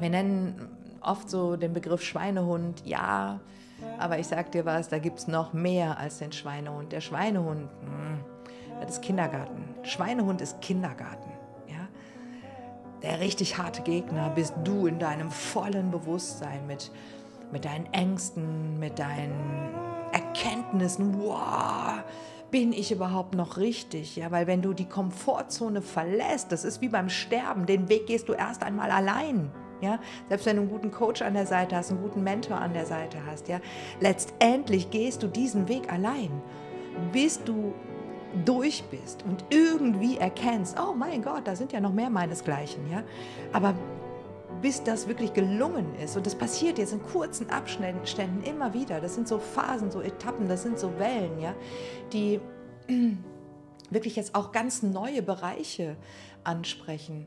Wir nennen oft so den Begriff Schweinehund, ja, aber ich sag dir was, da gibt es noch mehr als den Schweinehund. Der Schweinehund, hm, das ist Kindergarten. Schweinehund ist Kindergarten. Ja? Der richtig harte Gegner bist du in deinem vollen Bewusstsein mit, mit deinen Ängsten, mit deinen Erkenntnissen. Wow, bin ich überhaupt noch richtig? Ja, weil wenn du die Komfortzone verlässt, das ist wie beim Sterben, den Weg gehst du erst einmal allein. Ja, selbst wenn du einen guten Coach an der Seite hast, einen guten Mentor an der Seite hast, ja, letztendlich gehst du diesen Weg allein, bis du durch bist und irgendwie erkennst, oh mein Gott, da sind ja noch mehr meinesgleichen, ja. Aber bis das wirklich gelungen ist. Und das passiert jetzt in kurzen Abständen immer wieder. Das sind so Phasen, so Etappen, das sind so Wellen, ja, die wirklich jetzt auch ganz neue Bereiche ansprechen.